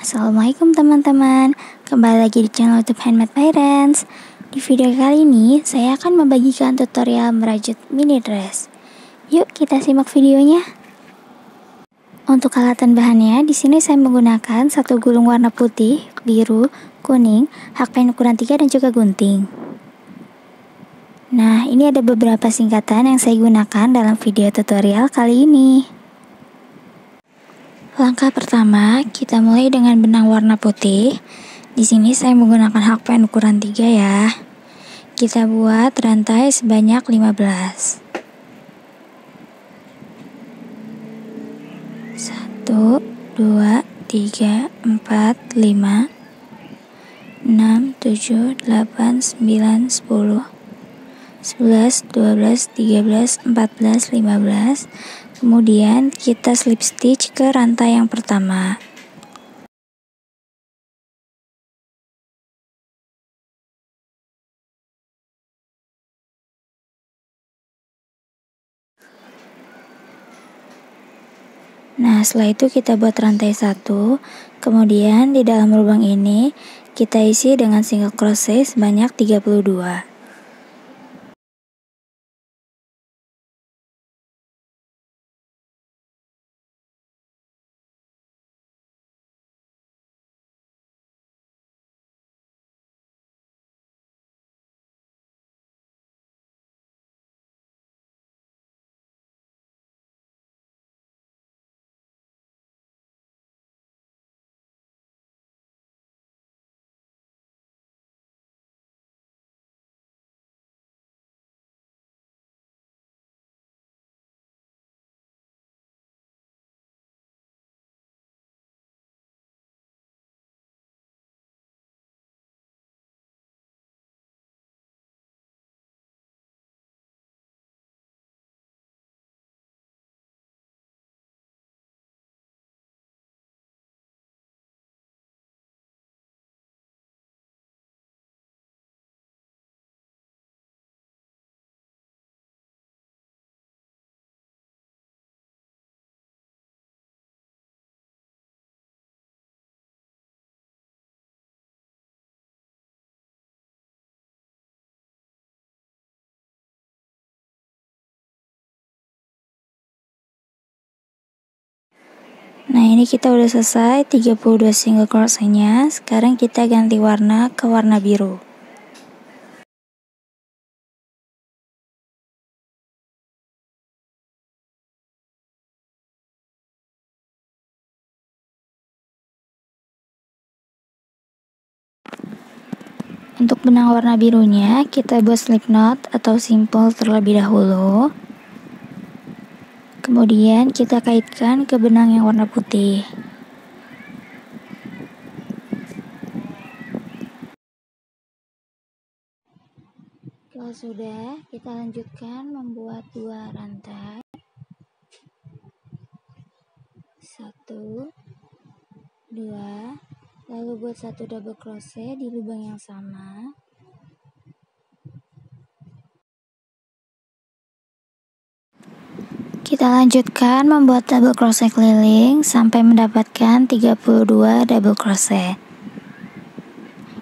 Assalamualaikum teman-teman. Kembali lagi di channel YouTube Handmade Parents Di video kali ini Saya akan membagikan tutorial merajut mini dress. Yuk kita simak videonya. Untuk alatan bahannya di sini saya menggunakan satu gulung warna putih, biru, kuning, hakpen ukuran 3 dan juga gunting. Nah ini ada beberapa singkatan yang saya gunakan dalam video tutorial kali ini Langkah pertama, kita mulai dengan benang warna putih. Di sini saya menggunakan hakpen ukuran 3 ya. Kita buat rantai sebanyak 15. 1 2 3 4 5 6 7 8 9 10 11 12 13 14 15 Kemudian kita slip stitch ke rantai yang pertama. Nah, setelah itu kita buat rantai satu. Kemudian di dalam lubang ini kita isi dengan single crochet sebanyak 32. Nah ini kita udah selesai 32 single crochetnya Sekarang kita ganti warna ke warna biru. Untuk benang warna birunya kita buat slip knot atau simple terlebih dahulu Kemudian kita kaitkan ke benang yang warna putih. Kalau sudah, kita lanjutkan membuat dua rantai. Satu, dua, lalu buat satu double crochet di lubang yang sama. Kita lanjutkan membuat double crochet keliling sampai mendapatkan 32 double crochet.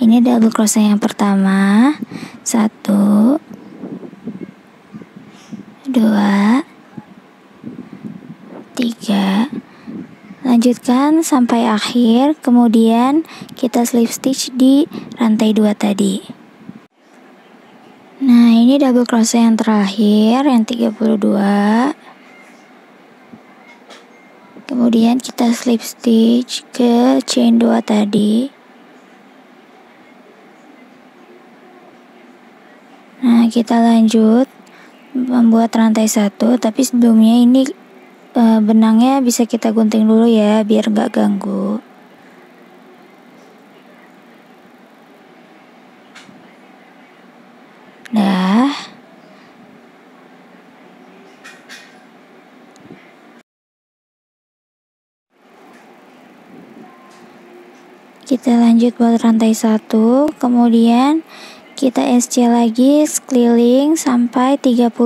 Ini double crochet yang pertama. Satu, dua, tiga. Lanjutkan sampai akhir, kemudian kita slip stitch di rantai dua tadi. Nah, ini double crochet yang terakhir, yang 32 kemudian kita slip stitch ke chain 2 tadi. Nah kita lanjut membuat rantai satu tapi sebelumnya ini e, benangnya bisa kita gunting dulu ya biar nggak ganggu kita lanjut buat rantai satu, kemudian kita SC lagi sekeliling sampai 32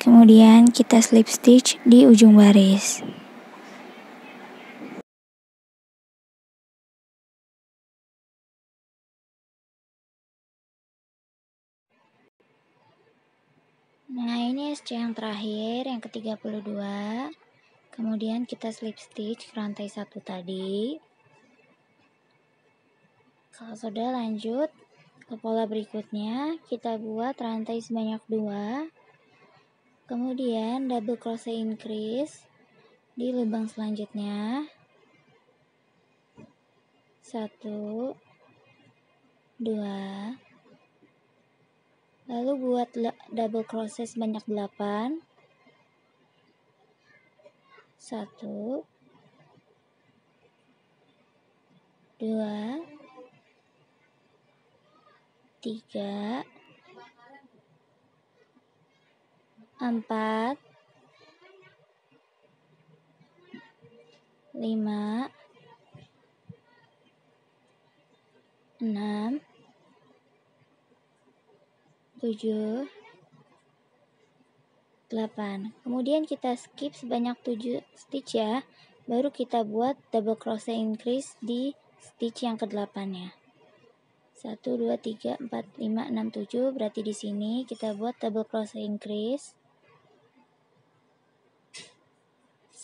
kemudian kita slip stitch di ujung baris Nah, ini SC yang terakhir, yang ke-32. Kemudian kita slip stitch rantai satu tadi. Kalau sudah lanjut ke pola berikutnya, kita buat rantai sebanyak dua. Kemudian double crochet increase di lubang selanjutnya. Satu, dua, lalu buat double crochet sebanyak 8 1 2 3 4 5 6 7 8 kemudian kita skip sebanyak 7 stitch ya. Baru kita buat double crochet increase di stitch yang ke-8 ya 1 2 3 4 5 6 7 berarti di sini kita buat double crochet increase.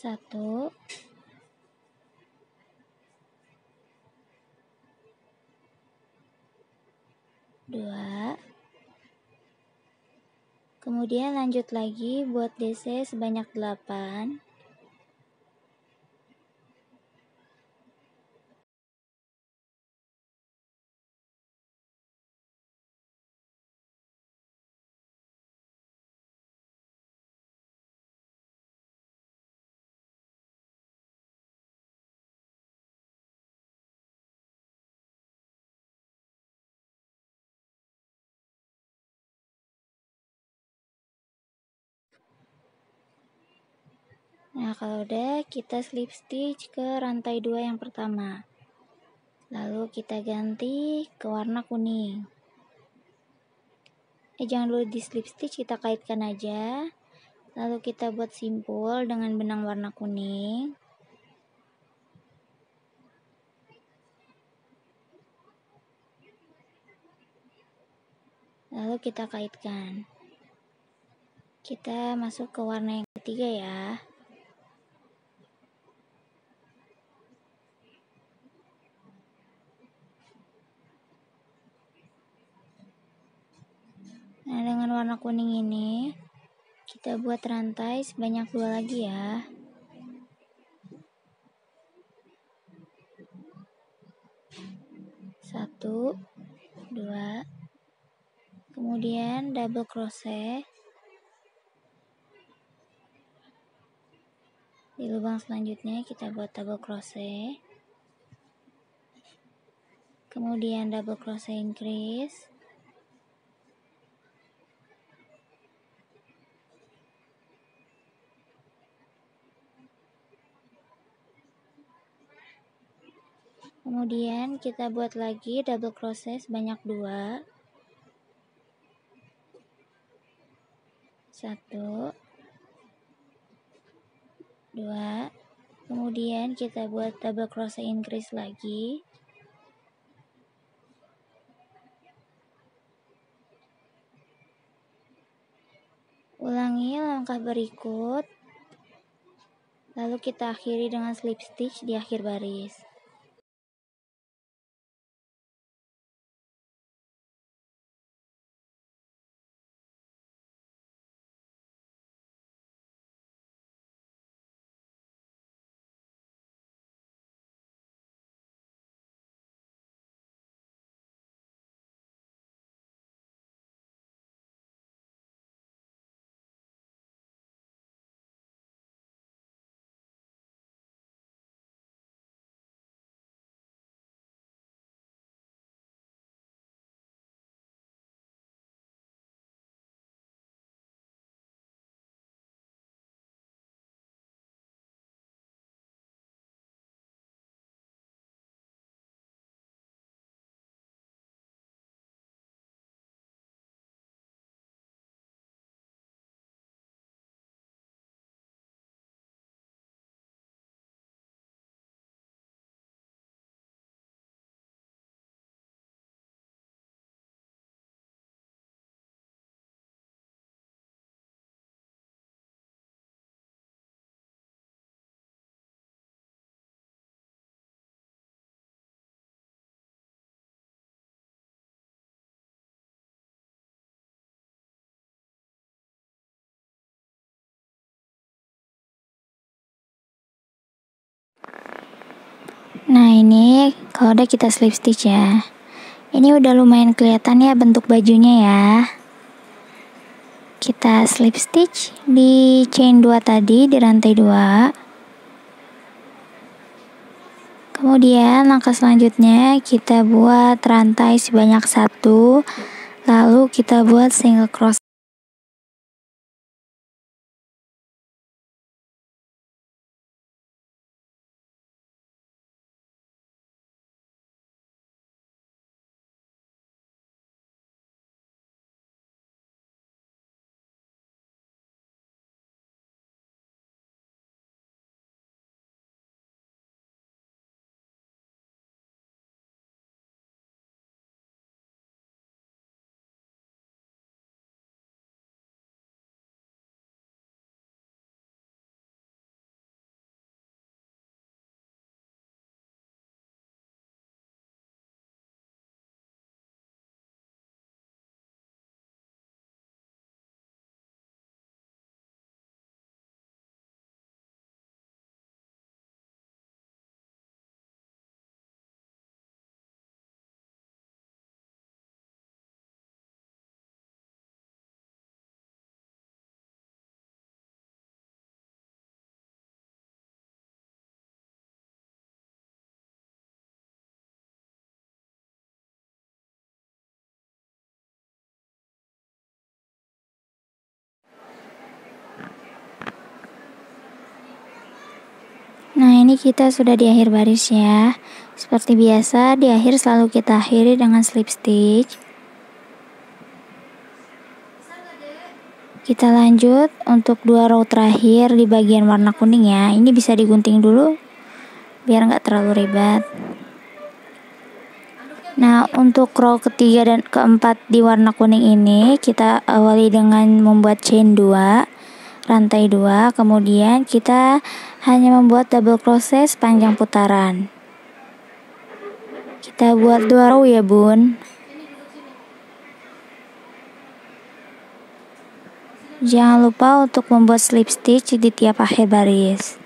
1 2 Kemudian lanjut lagi buat DC sebanyak 8. Nah, kalau udah kita slip stitch ke rantai dua yang pertama. Lalu kita ganti ke warna kuning. Eh, jangan dulu di slip stitch, kita kaitkan aja. Lalu kita buat simpul dengan benang warna kuning. Lalu kita kaitkan. Kita masuk ke warna yang ketiga ya. Warna kuning ini, kita buat rantai sebanyak dua lagi ya. Satu, dua, kemudian double crochet di lubang selanjutnya kita buat double crochet kemudian double crochet increase kemudian kita buat lagi double crochet sebanyak dua. Satu. Dua. Kemudian kita buat double crochet increase lagi. Ulangi langkah berikut. Lalu kita akhiri dengan slip stitch di akhir baris Nah ini kalau udah kita slip stitch ya. Ini udah lumayan kelihatan ya bentuk bajunya ya. Kita slip stitch di chain 2 tadi di rantai 2 Kemudian langkah selanjutnya kita buat rantai sebanyak satu Lalu kita buat single crochet Nah ini kita sudah di akhir baris ya. Seperti biasa di akhir selalu kita akhiri dengan slip stitch Kita lanjut untuk dua row terakhir di bagian warna kuning ya. Ini bisa digunting dulu biar nggak terlalu ribet. Nah untuk row ketiga dan keempat di warna kuning ini kita awali dengan membuat chain 2 rantai 2 kemudian kita hanya membuat double crochet sepanjang putaran. Kita buat dua row ya bun. Jangan lupa untuk membuat slip stitch di tiap akhir baris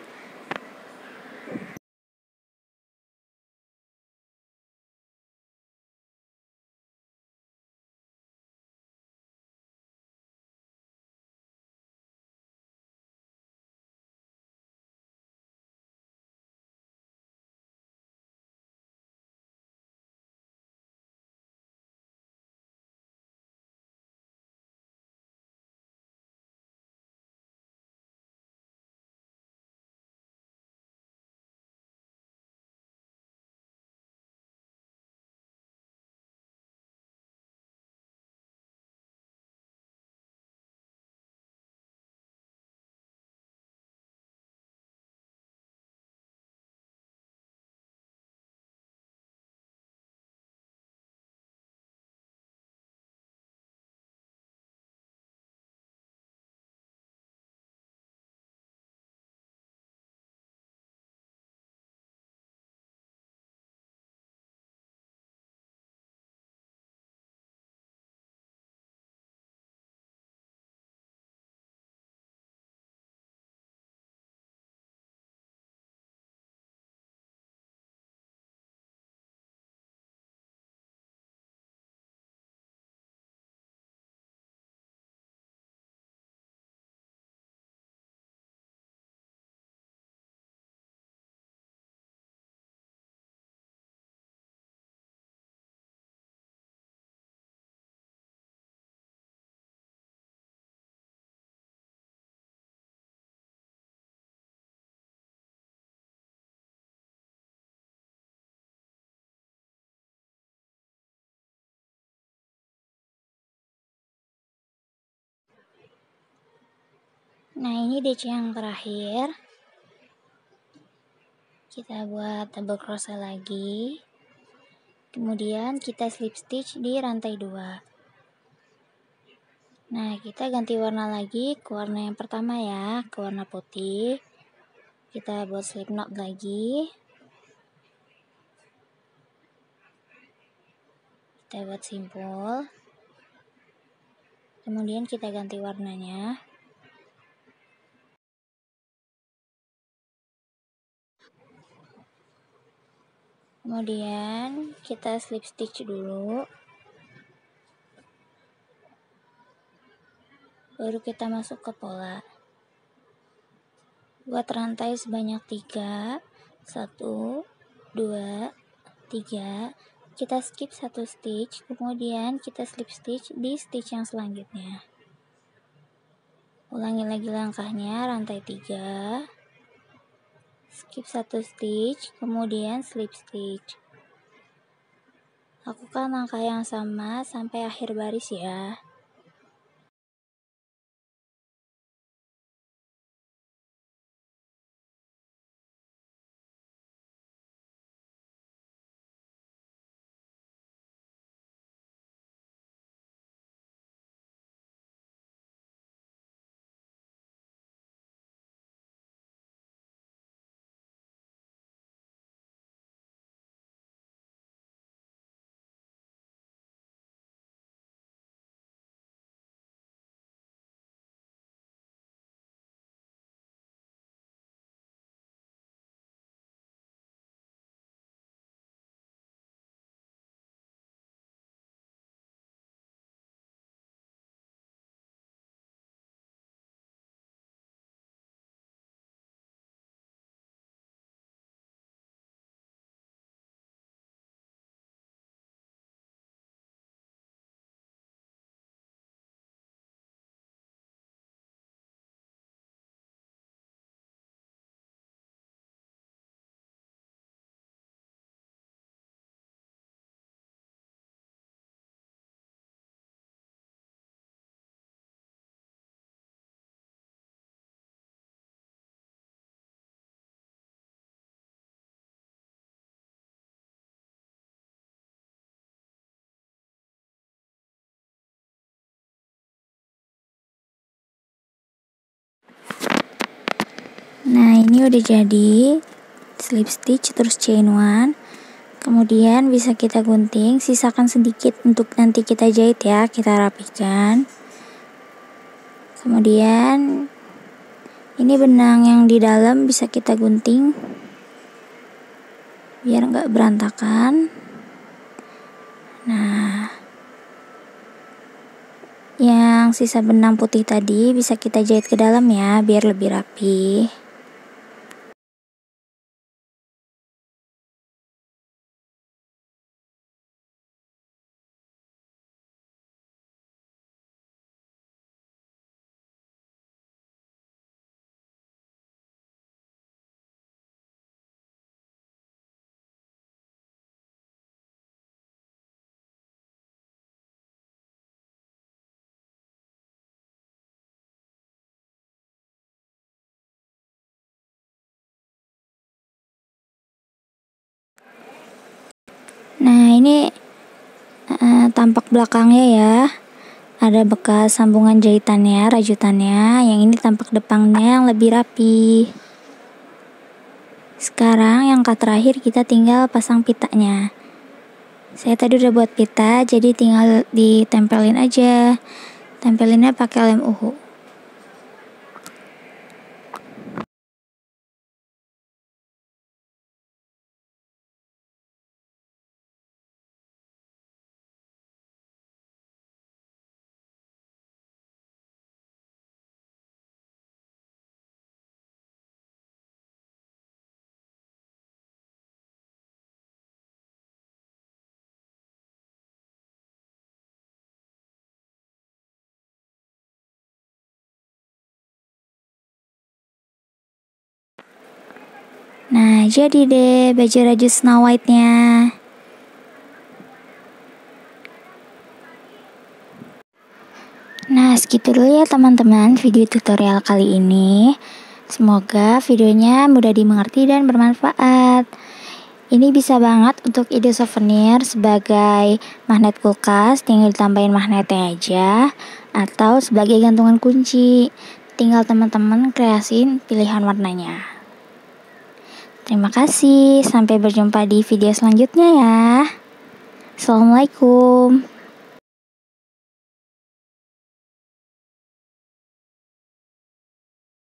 Nah ini DC yang terakhir. Kita buat double crochet lagi. Kemudian kita slip stitch di rantai 2 Nah kita ganti warna lagi ke warna yang pertama ya Ke warna putih. Kita buat slip knot lagi. Kita buat simpul. Kemudian kita ganti warnanya kemudian kita slip stitch dulu. Baru kita masuk ke pola. Buat rantai sebanyak 3 1 2 3 kita skip satu stitch kemudian kita slip stitch di stitch yang selanjutnya. Ulangi lagi langkahnya rantai 3 skip satu stitch, kemudian slip stitch. Lakukan langkah yang sama sampai akhir baris ya. Nah ini udah jadi slip stitch terus chain one. Kemudian bisa kita gunting sisakan sedikit untuk nanti kita jahit ya kita rapikan. Kemudian ini benang yang di dalam bisa kita gunting biar nggak berantakan. Nah yang sisa benang putih tadi bisa kita jahit ke dalam ya biar lebih rapi Nah, ini uh, tampak belakangnya ya. Ada bekas sambungan jahitannya, rajutannya. Yang ini tampak depannya yang lebih rapi. Sekarang yang kat terakhir kita tinggal pasang pitanya. Saya tadi udah buat pita, jadi tinggal ditempelin aja. Tempelinnya pakai lem uhu. Nah, jadi deh baju raju Snow White-nya. Nah, segitu dulu ya teman-teman video tutorial kali ini. Semoga videonya mudah dimengerti dan bermanfaat. Ini bisa banget untuk ide souvenir sebagai magnet kulkas, tinggal ditambahin magnetnya aja, atau sebagai gantungan kunci. Tinggal teman-teman kreasin pilihan warnanya. Terima kasih, sampai berjumpa di video selanjutnya ya. Assalamualaikum.